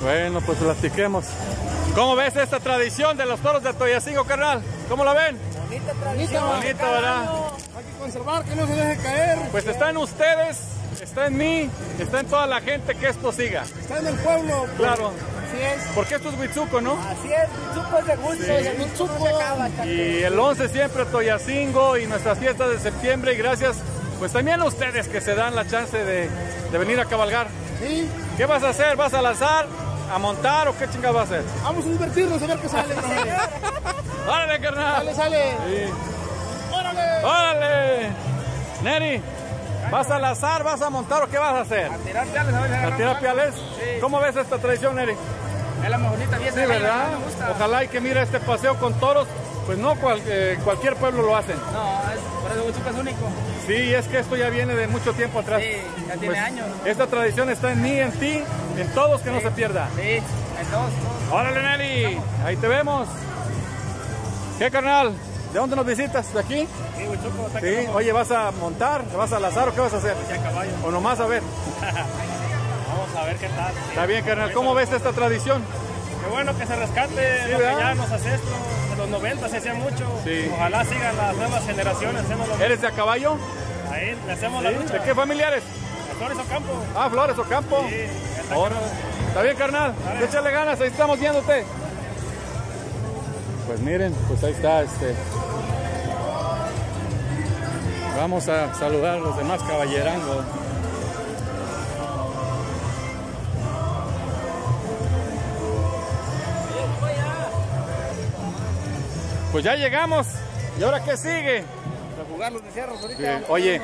Bueno, pues platiquemos. ¿Cómo ves esta tradición de los toros de Toyacingo, carnal? ¿Cómo la ven? Bonita tradición. Bonita, ¿verdad? Hay que conservar, que no se deje caer. Pues está en ustedes, está en mí, está en toda la gente que esto siga. Está en el pueblo. pues. Claro, Así es. porque esto es Huitzuco, ¿no? Así es, Mitsuko es de gusto, Sí. de Mitsuko se acaba. chato. Y el 11 siempre Toyacingo y nuestras fiestas de septiembre. Y gracias, pues también a ustedes que se dan la chance de, de venir a cabalgar. Sí, ¿Qué vas a hacer? ¿Vas a lanzar? ¿A montar o qué chingas vas a hacer? vamos a divertirnos a ver qué sale. Sale, ¡Órale, carnal! sale. Sí. ¡Órale! ¡Órale! Neri, ¿vas a lazar, vas a montar o qué vas a hacer? tirar piales, a ver, ¿A tirar piales? ¿Cómo ves esta tradición, Neri? Es la más bonita fiesta Sí, ¿verdad? Ojalá y que mire este paseo con toros, pues no cual- eh, cualquier pueblo lo hacen. No, es, por eso es único. Sí, es que esto ya viene de mucho tiempo atrás. Sí, ya tiene años. Esta tradición está en mí, en ti, en todos, que no se pierda. Sí, en todos, todos. ¡Órale, Neri! Ahí te vemos. ¿Qué, carnal? ¿De dónde nos visitas? ¿De aquí? Sí, Mitsuko está Sí. Oye, ¿vas a montar? ¿Te vas a lazar o qué vas a hacer? a caballo. ¿O nomás a ver? Vamos a ver qué tal. Está bien, carnal. ¿Cómo ves esta tradición? Qué bueno que se rescate Sí, lo ¿verdad? que ya los ancestros de los 90 se hacía mucho. Sí. Ojalá sigan las nuevas generaciones lo. ¿Eres de a caballo? Ahí le hacemos la Sí. lucha. ¿De qué familiares? ¿A Flores Ocampo? Ah, Flores o Campo. Sí, está Órale. Está bien, carnal. Échale ganas, ahí estamos viéndote. Pues miren, pues ahí está este. Vamos a saludar a los demás caballerangos. Pues ya llegamos. ¿Y ahora qué sigue? A jugar los desierros ahorita. Bien. Oye,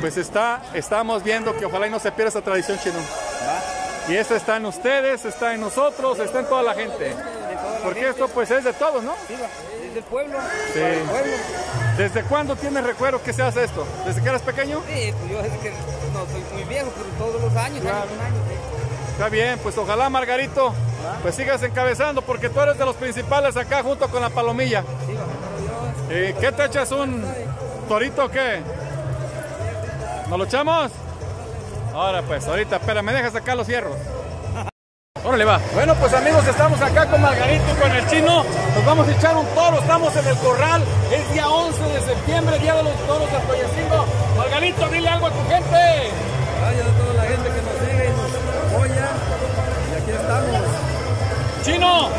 pues está, estamos viendo que ojalá y no se pierda esta tradición chino. Y esta está en ustedes, está en nosotros, está en toda la gente. Porque esto pues es de todos, ¿no? Sí, va, es del pueblo. Sí. el pueblo. ¿Desde cuándo tienes recuerdo que se hace esto? ¿Desde que eras pequeño? Sí, pues yo es que no soy muy viejo, pero todos los años, Claro. años años, sí. Está bien, pues ojalá Margarito, pues sigas encabezando porque tú eres de los principales acá junto con la palomilla. Sí, va, ¿Y qué te echas un torito o qué? ¿Nos lo echamos? Ahora pues, ahorita, espera, me dejas sacar los hierros. Órale va. Bueno, pues amigos, estamos acá con Margarito y con el chino. Nos vamos a echar un toro, estamos en el corral. Es día 11 de septiembre, día de los toros de Toyacingo. Margarito, dile algo a tu gente. Gracias a toda la gente que nos sigue y nos apoya. Y aquí estamos. Chino,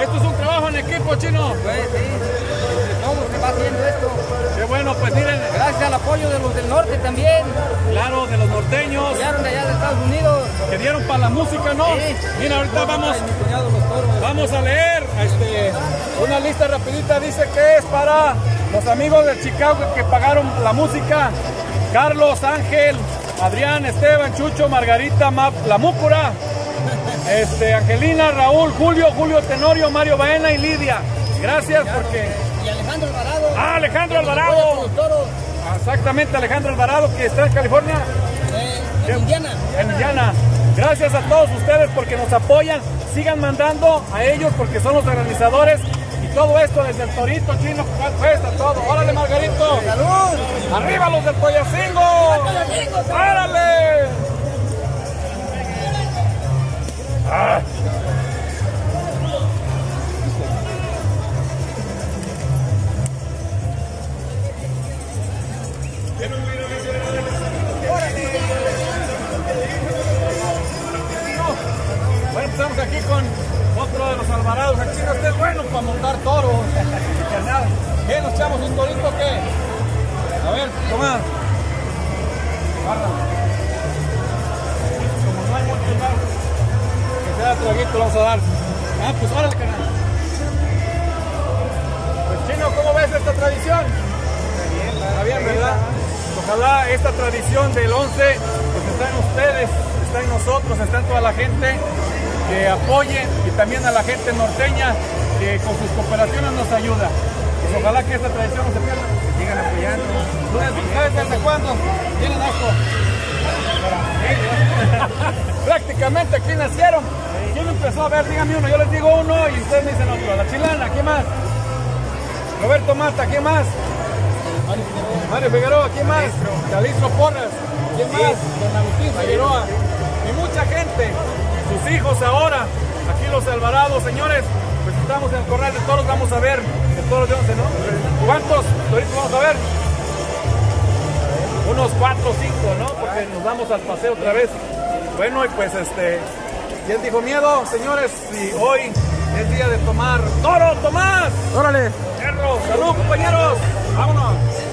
esto es un trabajo en equipo, chino. Pues sí, ¿cómo se va haciendo esto? Qué bueno, pues miren, Gracias al apoyo de los del norte también. claro, de los norteños, Llegaron de allá de Estados Unidos. que dieron para la música, ¿no? Sí. Mira, ahorita vamos, vamos a leer este, una lista rapidita. Dice que es para los amigos de Chicago que pagaron la música. Carlos, Ángel, Adrián, Esteban, Chucho, Margarita, Ma- La Múcura, este, Angelina, Raúl, Julio, Julio Tenorio, Mario Baena y Lidia. Gracias porque... Y Alejandro Alvarado. ¡Ah, Alejandro Alvarado! los toros Exactamente, Alejandro Alvarado, que está en California. de, de Indiana. en Indiana. Gracias a todos ustedes porque nos apoyan. Sigan mandando a ellos porque son los organizadores. Y todo esto desde el Torito Chino Cuesta, todo. ¡Órale, Margarito! ¡Salud! ¡Arriba los del Toyacingo! ¡Órale! Bueno, estamos aquí con otro de los alvarados. Aquí no esté bueno para montar toros. ¿Qué? ¿Nos echamos un torito o qué? A ver, toma. Como no hay que sea traguito, le vamos a dar. Ah, pues órale, carnal. Pues chino, ¿cómo ves esta tradición? Está bien, ¿verdad? Ojalá esta tradición del 11 pues está en ustedes, está en nosotros, está en toda la gente que apoye y también a la gente norteña que con sus cooperaciones nos ayuda. Pues ojalá que esta tradición no se pierda. Sigan apoyando. ¿Tú ¿Sabes desde cuándo? ¿Tienen asco? Prácticamente aquí nacieron. ¿Quién empezó a ver? Dígame uno, yo les digo uno y ustedes me dicen otro. La chilana, ¿quién más? Roberto Mata, ¿quién más? Mario Figueroa, ¿quién más? Calistro Porras, ¿quién más? Don Agustín Figueroa. Y mucha gente. sus hijos ahora. Aquí los Alvarados, señores. Pues estamos en el corral de toros, vamos a ver el toro de 11, ¿no? ¿Cuántos toritos vamos a ver? Unos 4 o 5, ¿no? Porque nos vamos al paseo otra vez. Bueno, y pues este, ¿quién dijo miedo, señores? Si hoy es día de tomar toro, Tomás. Órale. Perro, salud compañeros. I don't know.